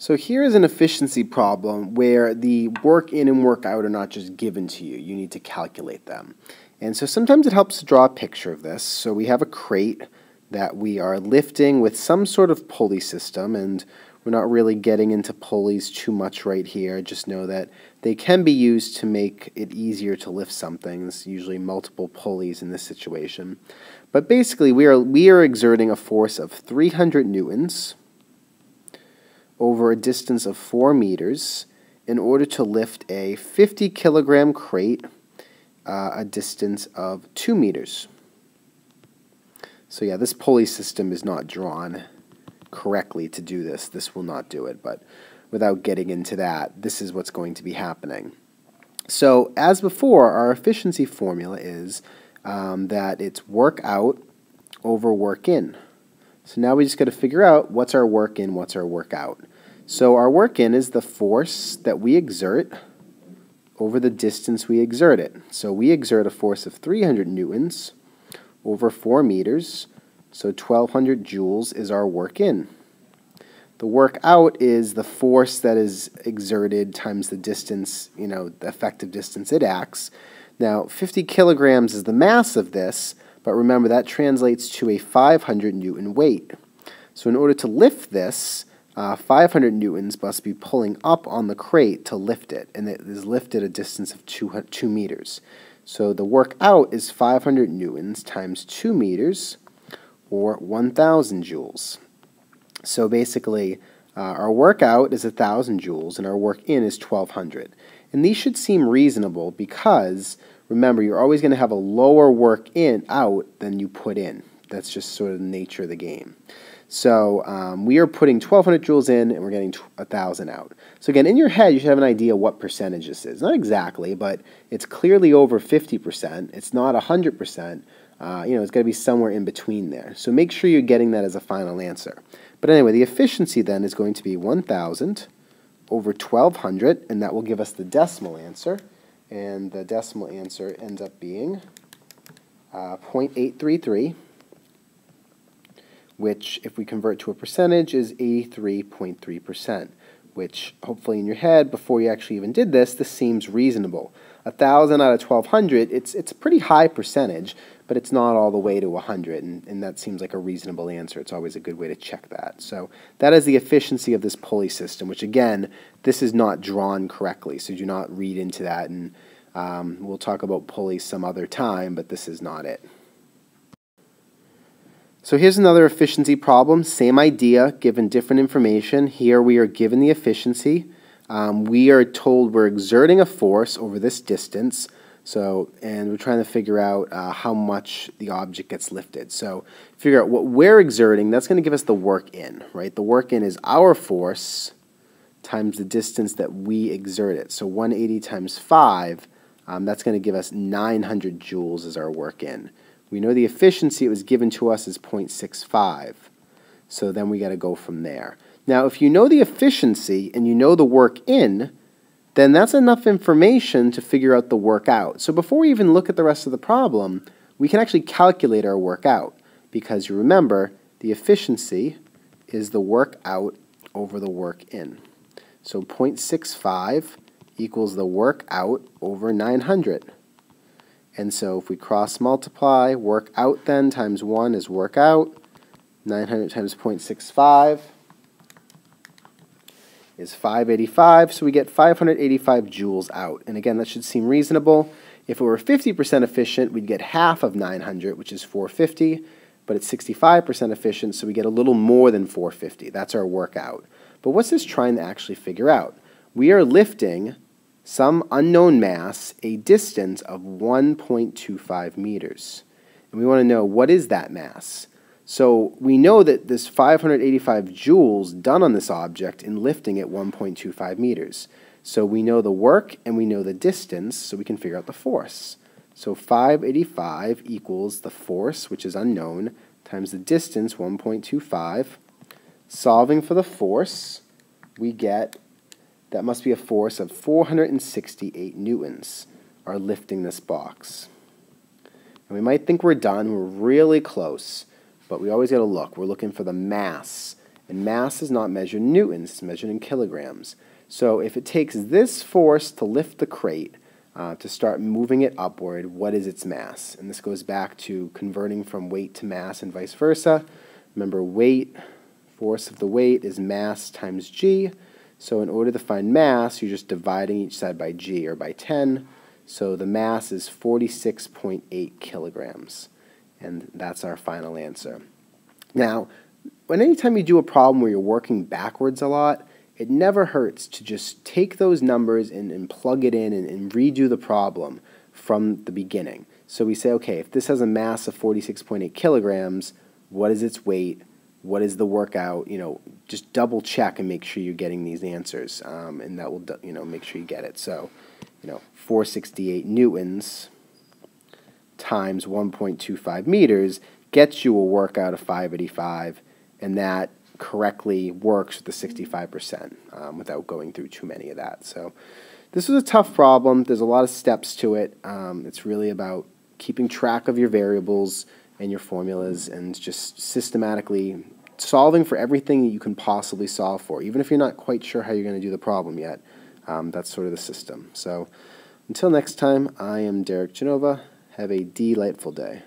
So here is an efficiency problem where the work in and work out are not just given to you. You need to calculate them. And so sometimes it helps to draw a picture of this. So we have a crate that we are lifting with some sort of pulley system and we're not really getting into pulleys too much right here. Just know that they can be used to make it easier to lift something. There's usually multiple pulleys in this situation. But basically we are, we are exerting a force of 300 newtons over a distance of 4 meters in order to lift a 50 kilogram crate uh, a distance of 2 meters. So yeah, this pulley system is not drawn correctly to do this. This will not do it, but without getting into that, this is what's going to be happening. So as before, our efficiency formula is um, that it's work out over work in. So now we just got to figure out what's our work in, what's our work out. So our work in is the force that we exert over the distance we exert it. So we exert a force of 300 newtons over 4 meters, so 1200 joules is our work in. The work out is the force that is exerted times the distance, you know, the effective distance it acts. Now, 50 kilograms is the mass of this, but remember that translates to a 500 newton weight. So in order to lift this, uh, 500 newtons must be pulling up on the crate to lift it, and it is lifted a distance of 2, 2 meters. So the work out is 500 newtons times 2 meters, or 1,000 joules. So basically, uh, our work out is 1,000 joules, and our work in is 1,200. And these should seem reasonable because, remember, you're always going to have a lower work in out than you put in. That's just sort of the nature of the game. So um, we are putting 1,200 joules in and we're getting 1,000 out. So again, in your head, you should have an idea what percentage this is. Not exactly, but it's clearly over 50%. It's not 100%. Uh, you know, it's got to be somewhere in between there. So make sure you're getting that as a final answer. But anyway, the efficiency then is going to be 1,000 over 1,200, and that will give us the decimal answer. And the decimal answer ends up being uh, 0.833 which if we convert to a percentage is 83.3%, which hopefully in your head, before you actually even did this, this seems reasonable. A 1,000 out of 1,200, it's, it's a pretty high percentage, but it's not all the way to 100, and, and that seems like a reasonable answer. It's always a good way to check that. So that is the efficiency of this pulley system, which again, this is not drawn correctly, so do not read into that, and um, we'll talk about pulleys some other time, but this is not it. So here's another efficiency problem, same idea, given different information. Here we are given the efficiency. Um, we are told we're exerting a force over this distance, so and we're trying to figure out uh, how much the object gets lifted. So figure out what we're exerting, that's going to give us the work in, right? The work in is our force times the distance that we exert it. So 180 times 5, um, that's going to give us 900 joules as our work in. We know the efficiency it was given to us is 0.65. So then we got to go from there. Now, if you know the efficiency and you know the work in, then that's enough information to figure out the work out. So before we even look at the rest of the problem, we can actually calculate our work out because you remember the efficiency is the work out over the work in. So 0.65 equals the work out over 900. And so if we cross multiply, work out then times 1 is work out. 900 times 0.65 is 585, so we get 585 joules out. And again, that should seem reasonable. If it were 50% efficient, we'd get half of 900, which is 450, but it's 65% efficient, so we get a little more than 450. That's our workout. But what's this trying to actually figure out? We are lifting some unknown mass a distance of 1.25 meters. And we want to know what is that mass? So we know that this 585 joules done on this object in lifting at 1.25 meters. So we know the work and we know the distance, so we can figure out the force. So 585 equals the force, which is unknown, times the distance, 1.25. Solving for the force, we get that must be a force of 468 newtons are lifting this box. And we might think we're done, we're really close, but we always got to look. We're looking for the mass. And mass is not measured in newtons, it's measured in kilograms. So if it takes this force to lift the crate, uh, to start moving it upward, what is its mass? And this goes back to converting from weight to mass and vice versa. Remember, weight, force of the weight is mass times g. So in order to find mass, you're just dividing each side by g, or by 10. So the mass is 46.8 kilograms. And that's our final answer. Now, when anytime you do a problem where you're working backwards a lot, it never hurts to just take those numbers and, and plug it in and, and redo the problem from the beginning. So we say, okay, if this has a mass of 46.8 kilograms, what is its weight? What is the workout? You know, just double check and make sure you're getting these answers, um, and that will, you know, make sure you get it. So, you know, 468 newtons times 1.25 meters gets you a workout of 585, and that correctly works with the 65% um, without going through too many of that. So this was a tough problem. There's a lot of steps to it. Um, it's really about keeping track of your variables and your formulas and just systematically solving for everything you can possibly solve for, even if you're not quite sure how you're going to do the problem yet. Um, that's sort of the system. So until next time, I am Derek Genova. Have a delightful day.